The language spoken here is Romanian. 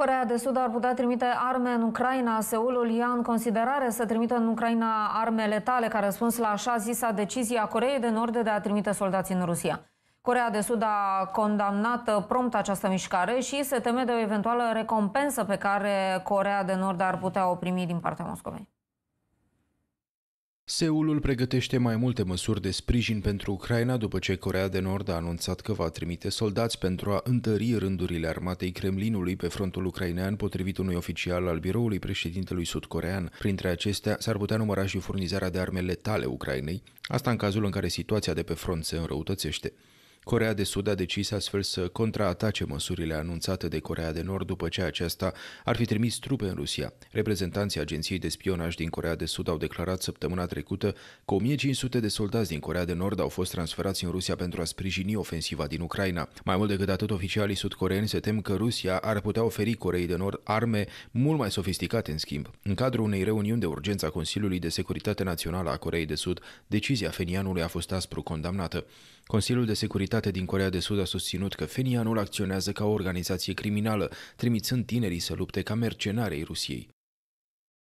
Corea de Sud ar putea trimite arme în Ucraina. Seulul ia în considerare să trimită în Ucraina arme letale ca răspuns la așa zisa decizie a Coreei de Nord de a trimite soldați în Rusia. Corea de Sud a condamnat prompt această mișcare și se teme de o eventuală recompensă pe care Corea de Nord ar putea o primi din partea Moscovei. Seulul pregătește mai multe măsuri de sprijin pentru Ucraina după ce Corea de Nord a anunțat că va trimite soldați pentru a întări rândurile armatei Kremlinului pe frontul ucrainean, potrivit unui oficial al biroului președintelui sud-corean. Printre acestea s-ar putea număra și furnizarea de arme letale Ucrainei, asta în cazul în care situația de pe front se înrăutățește. Corea de Sud a decis astfel să contraatace măsurile anunțate de Corea de Nord după ce aceasta ar fi trimis trupe în Rusia. Reprezentanții Agenției de Spionaj din Corea de Sud au declarat săptămâna trecută că 1500 de soldați din Corea de Nord au fost transferați în Rusia pentru a sprijini ofensiva din Ucraina. Mai mult decât atât, oficialii sud-coreeni se tem că Rusia ar putea oferi Coreei de Nord arme mult mai sofisticate în schimb. În cadrul unei reuniuni de urgență a Consiliului de Securitate Națională a Coreei de Sud, decizia fenianului a fost aspru condamnată. Consiliul de Securitate din Corea de Sud a susținut că Fenianul acționează ca o organizație criminală, trimițând tinerii să lupte ca mercenarii Rusiei.